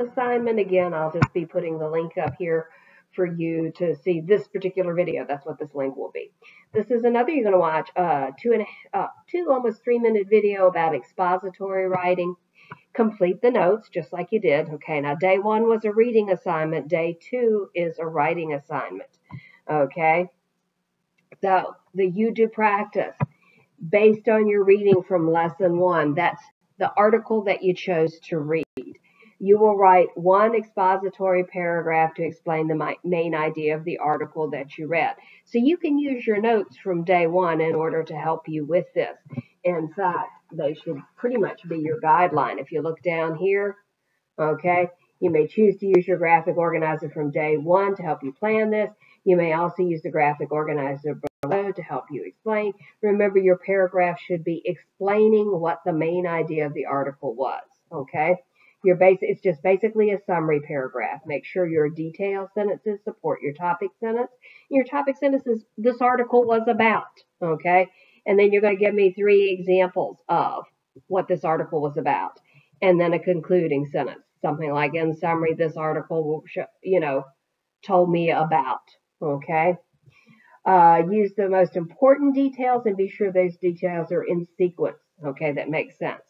assignment. Again, I'll just be putting the link up here for you to see this particular video. That's what this link will be. This is another you're going to watch, uh, two and a, uh, two almost three minute video about expository writing. Complete the notes just like you did. Okay, now day one was a reading assignment. Day two is a writing assignment. Okay, so the you do practice based on your reading from lesson one. That's the article that you chose to read. You will write one expository paragraph to explain the main idea of the article that you read. So you can use your notes from day one in order to help you with this. In fact, they should pretty much be your guideline. If you look down here, okay, you may choose to use your graphic organizer from day one to help you plan this. You may also use the graphic organizer below to help you explain. Remember, your paragraph should be explaining what the main idea of the article was, okay? Your base, it's just basically a summary paragraph. Make sure your detail sentences support your topic sentence. Your topic sentence is this article was about, okay? And then you're going to give me three examples of what this article was about. And then a concluding sentence, something like, in summary, this article you know, told me about, okay? Uh, use the most important details and be sure those details are in sequence, okay? That makes sense.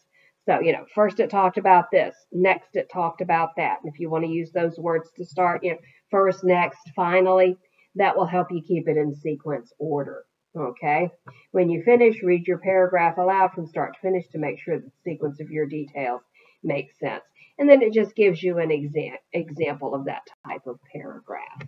So, you know, first it talked about this, next it talked about that. And if you want to use those words to start, you know, first, next, finally, that will help you keep it in sequence order. Okay. When you finish, read your paragraph aloud from start to finish to make sure the sequence of your details makes sense. And then it just gives you an exa example of that type of paragraph.